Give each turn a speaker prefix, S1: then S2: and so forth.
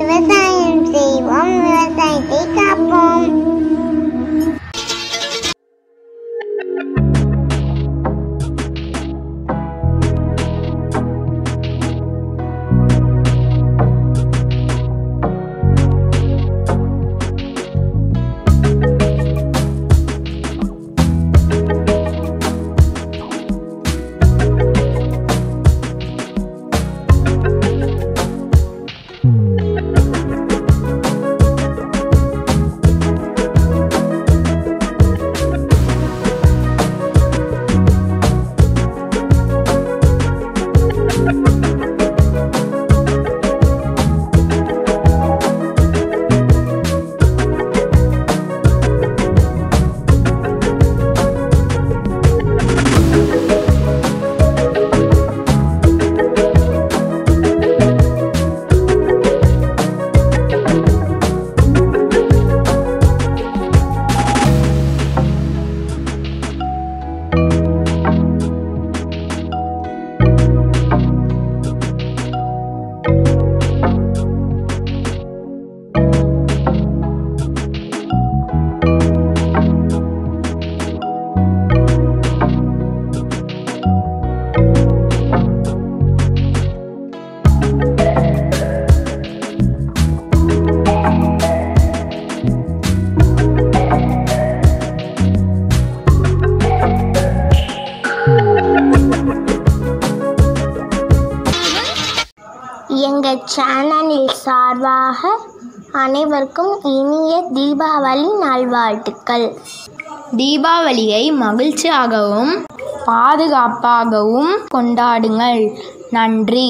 S1: ശിവദായം ദൈവം எங்கள் சேனலில் சார்பாக அனைவருக்கும் இனிய தீபாவளி நல்வாழ்த்துக்கள்.
S2: தீபாவளியை மகிழ்ச்சியாகவும் பாதுகாப்பாகவும் கொண்டாடுங்கள். நன்றி.